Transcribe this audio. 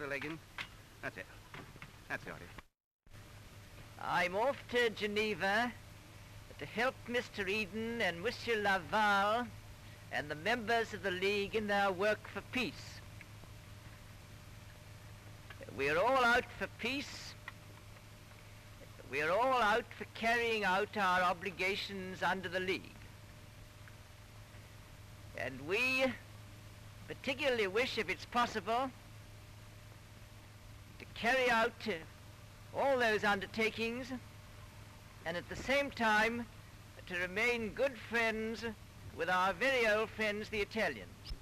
leg in. That's it. That's it. I'm off to Geneva to help Mr. Eden and Monsieur Laval and the members of the League in their work for peace. We're all out for peace. We're all out for carrying out our obligations under the League. And we particularly wish, if it's possible, to carry out uh, all those undertakings and at the same time to remain good friends with our very old friends, the Italians.